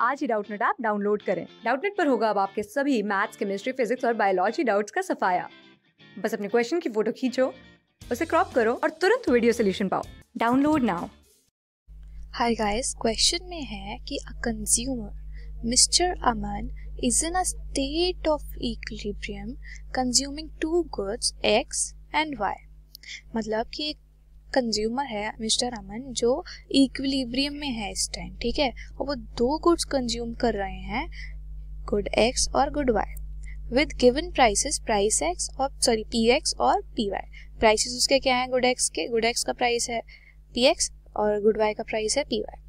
आज ही Doubtnut app download करें। डाउटनेट पर होगा अब आपके सभी मैथ्स, केमिस्ट्री, फिजिक्स और बायोलॉजी डाउट्स का सफाया। बस अपने क्वेश्चन की फ़ोटो खींचो, उसे क्रॉप करो और तुरंत वीडियो सोल्यूशन पाओ। Download now. Hi guys question में है कि a consumer mister Aman is in a state of equilibrium consuming two goods X and Y मतलब कि एक कंज्यूमर है मिस्टर अमन जो इक्विलिब्रियम में है इस टाइम ठीक है? और वो दो गुड्स कंज्यूम कर रहे हैं गुड एक्स और good Y with given prices price X और सॉरी पी एक्स और पी वाई प्राइसेस उसके क्या हैं? गुड एक्स के गुड एक्स का प्राइस है पी एक्स और गुड वाई का प्राइस है P Y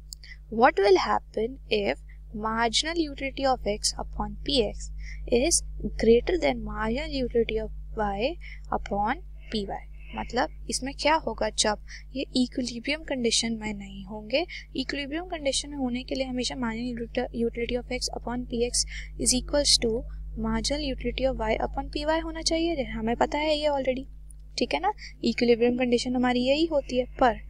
what will happen if marginal utility of x upon px is greater than marginal utility of y upon py मतलब इसमें क्या होगा जब ये इक्विलिब्रियम कंडीशन में नहीं होंगे? इक्विलिब्रियम कंडीशन में होने के लिए हमेशा marginal utility of x upon P x is equals to marginal utility of y upon P y होना चाहिए। हमें पता है ये ऑलरेडी ठीक है ना? इक्विलिब्रियम कंडीशन हमारी यही होती है। पर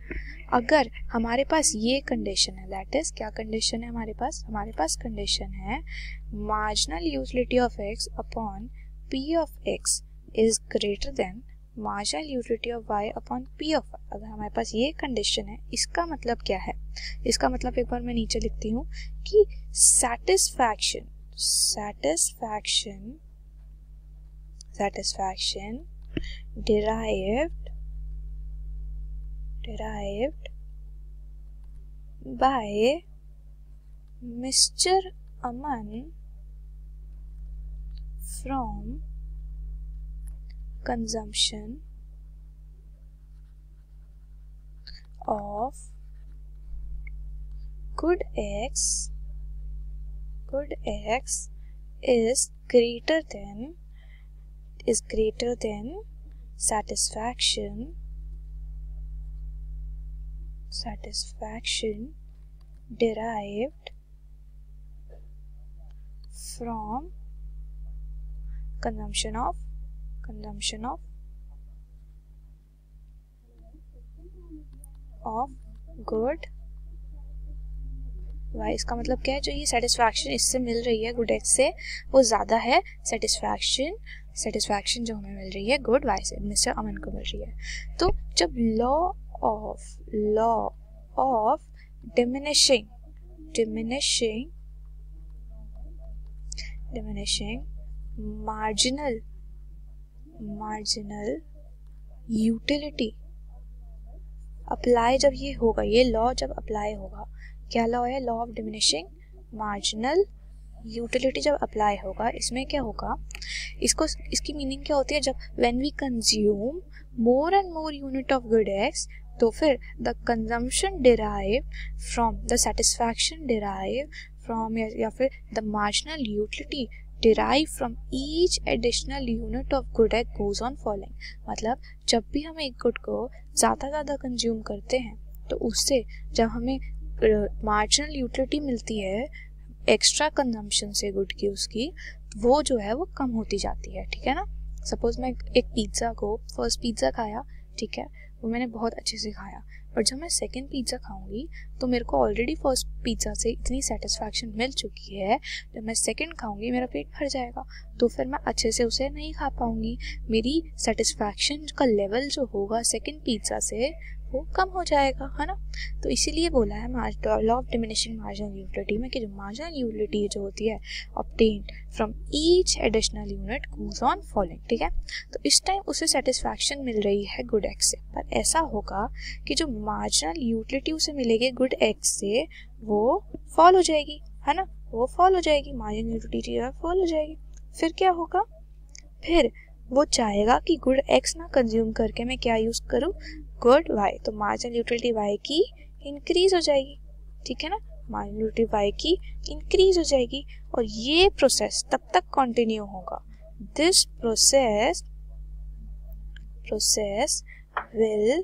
अगर हमारे पास ये कंडीशन है दैट इज़ क्या कंडीशन है हमारे पास? हमारे पास कंडीशन है marginal utility of x upon P of x is greater than marginal utility of y upon P of y अगर हमारे पास ये कंडीशन है, इसका मतलब क्या है इसका मतलब एक बार मैं नीचे लिखती हूँ कि satisfaction satisfaction satisfaction derived derived by Mr. Aman from consumption of good x good x is greater than is greater than satisfaction satisfaction derived from consumption of consumption of of good. Y इसका मतलब क्या है? जो ये satisfaction इससे मिल रही है good x से, वो ज़्यादा है सेटिस्फैक्शन सेटिस्फैक्शन जो हमें मिल रही है गुड वाई से, मिस्टर अमन को मिल रही है। तो जब law of law of diminishing diminishing diminishing marginal marginal utility apply जब ये होगा, ये लॉ जब अप्लाई होगा, क्या लॉ है? Law of diminishing marginal utility जब अप्लाई होगा, इसमें क्या होगा? इसको, इसकी मीनिंग क्या होती है? जब when we consume more and more unit of good x तो फिर the consumption derive from the satisfaction derive from या फिर the marginal utility derive from each additional unit of good egg goes on following मतलब जब भी हम एक good को ज़्यादा ज़्यादा कंज्यूम करते हैं तो उससे जब हमें मार्जिनल यूटिलिटी मिलती है एक्स्ट्रा कंजम्पशन से गुड की उसकी, वो जो है वो कम होती जाती है, ठीक है ना? सपोज़ मैं एक पिज़्ज़ा को फ़र्स्ट पिज़्ज़ा खाया, ठीक है? वो मैंने बहुत अच्छे से खाया। पर जब मैं सेकेंड पिज़्ज़ा खाऊँगी तो मेरे को ऑलरेडी फ़र्स्ट पिज़्ज़ा से इतनी सेटिस्फैक्शन मिल चुकी है। जब मैं सेकेंड खाऊँगी, मेरा पेट भर जाएगा तो फिर मैं अच्छे से उसे नहीं खा पाऊँगी। मेरी सेटिस्फैक्शन का लेवल जो होगा सेकेंड पिज़्ज़ा से वो कम हो जाएगा, है ना? तो इसीलिए बोला है law of diminishing marginal utility में कि जो मार्जिनल यूटिलिटी जो होती है obtain from each additional unit goes on following ठीक है? तो इस टाइम उसे सेटिस्फैक्शन मिल रही है गुड एक्स से। पर ऐसा होगा कि जो मार्जिनल यूटिलिटी उसे मिलेगी गुड एक्स से, वो फॉल हो जाएगी, है ना? वो फॉल हो जाएगी मार्जिनल यूटिलिटी जो फॉल हो जाएगी। फिर क्या होगा? फिर वो चाहेगा कि गुड एक्स ना कंज्यूम करके मैं क्या यूज़ करूँ? गुड वाई तो मार्जिनल यूटिलिटी वाई की इंक्रीज हो जाएगी, ठीक है ना? मार्जिनल यूटिलिटी वाई की इंक्रीज हो जाएगी और ये प्रोसेस तब तक कंटिन्यू होगा। This process process will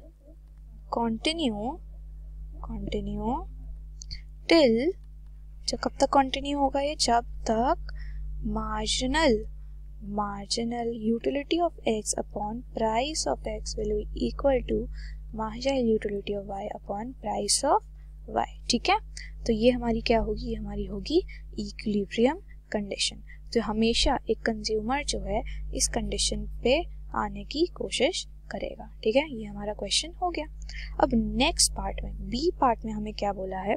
continue continue till जब कब तक कंटिन्यू होगा ये? जब तक marginal marginal utility of x upon price of x will be equal to marginal utility of y upon price of y ठीक है? तो ये हमारी क्या होगी? ये हमारी होगी इक्विलिब्रियम कंडीशन तो हमेशा एक कंज्यूमर जो है, इस कंडीशन पे आने की कोशिश करेगा, ठीक है? ये हमारा क्वेश्चन हो गया। अब नेक्स्ट पार्ट में बी पार्ट में हमें क्या बोला है?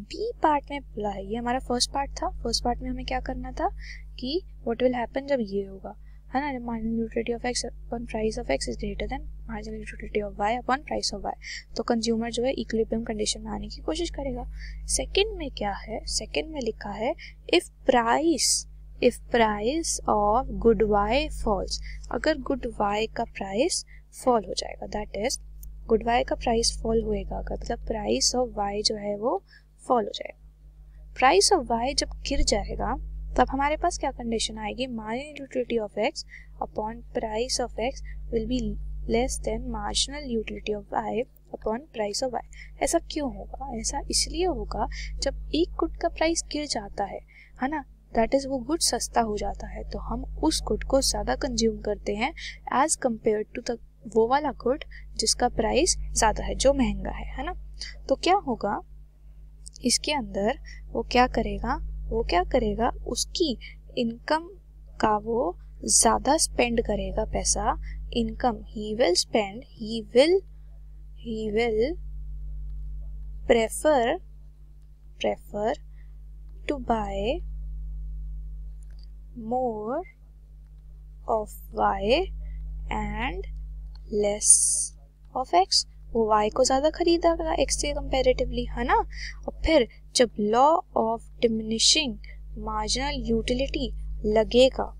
बी पार्ट में बोला है ये हमारा फ़र्स्ट पार्ट था। फ़र्स्ट पार्ट में हमें क्या करना था कि व्हाट विल हैपन जब ये होगा, है ना? Marginal utility of x upon price of x is greater than marginal utility of y upon price of y तो कंज्यूमर जो है इक्विलिब्रियम कंडीशन में आने की कोशिश करेगा। सेकंड में क्या है? सेकंड में लिखा है if price if price of good y falls अगर गुड वाई का प्राइस फॉल हो जाएगा दैट इज़ गुड वाई का प्राइस फॉल होएगा अगर मतलब प्राइस ऑफ़ वाई जो है वो फॉल हो जाएगा। प्राइस ऑफ़ वाई जब गिर जाएगा, तब हमारे पास क्या कंडीशन आएगी? Marginal utility of x upon price of x will be less than marginal utility of y upon price of y ऐसा क्यों होगा? ऐसा इसलिए होगा, जब एक गुड का प्राइस गिर जाता है है ना? दैट इज़ वो गुड सस्ता हो जाता है तो हम उस गुड को ज़्यादा कंज्यूम करते हैं एज कंपेयर टू द वो वाला गुड जिसका प्राइस ज़्यादा है, जो महँगा है है ना? तो क्या होगा? इसके अंदर वो क्या करेगा? वो क्या करेगा? उसकी इनकम का वो ज़्यादा स्पेंड करेगा पैसा। Income he will spend he will he will prefer prefer to buy more of y and less of x. वो वाई को ज़्यादा खरीदेगा एक्स से कंपेरेटिवली है ना? और फिर जब law of diminishing marginal utility लगेगा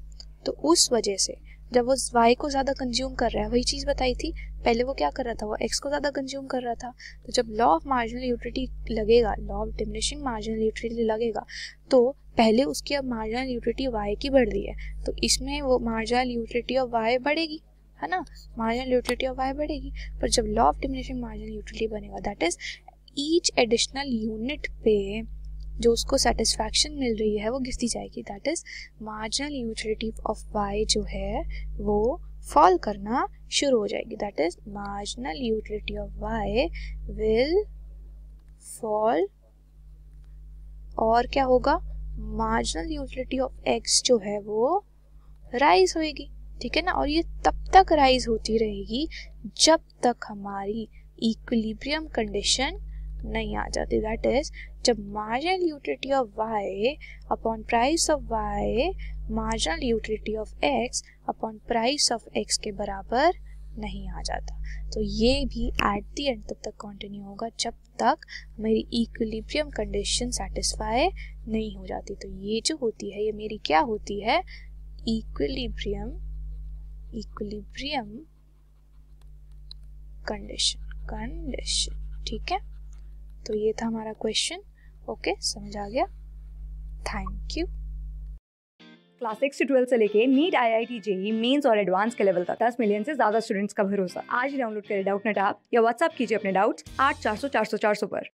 तो उस वजह से जब वो वाई को ज़्यादा कंज्यूम कर रहा है, वही चीज़ बताई थी, पहले वो क्या कर रहा था? वो एक्स को ज़्यादा कंज्यूम कर रहा था तो जब लॉ ऑफ़ मार्जिनल यूटिलिटी लगेगा law of diminishing marginal utility लगेगा तो पहले उसकी अब मार्जिनल यूटिलिटी वाई की बढ़ रही है तो इसमें वो मार्जिनल यूटिलिटी ऑफ़ वाई बढ़ेगी। है ना? मार्जिनल यूटिलिटी ऑफ़ वाई बढ़ेगी, पर जब law of diminishing marginal utility बनेगा that is each additional unit पे जो उसको सेटिस्फैक्शन मिल रही है, वो घिसती जाएगी? That is marginal utility of y जो है, वो फॉल करना शुरू हो जाएगी। That is marginal utility of y will fall और क्या होगा? मार्जिनल यूटिलिटी ऑफ़ एक्स जो है, वो राइज होएगी। ठीक है ना? और ये तब तक राइज होती रहेगी जब तक हमारी इक्विलिब्रियम कंडीशन नहीं आ जाती। दैट इज़ जब marginal utility of y upon price of y marginal utility of x upon price of x के बराबर नहीं आ जाता। तो ये भी एट द एंड तब तक कंटिन्यू होगा जब तक मेरी इक्विलिब्रियम कंडीशन सेटिस्फाई नहीं हो जाती। तो ये जो होती है, ये मेरी क्या होती है? इक्विलिब्रियम इक्विलिब्रियम कंडीशन कंडीशन ठीक है? तो ये था हमारा क्वेश्चन ओके समझ आ गया? Thank you class six twelfth से लेके NEET I I T JEE Mains और एडवांस के लेवल तक. दस मिलियन से ज़्यादा स्टूडेंट्स का भरोसा. आज डाउनलोड करें डाउट नेट आप या व्हाट्सअप कीजिए अपने डाउट्स आठ चार सौ चार सौ चार सौ पर.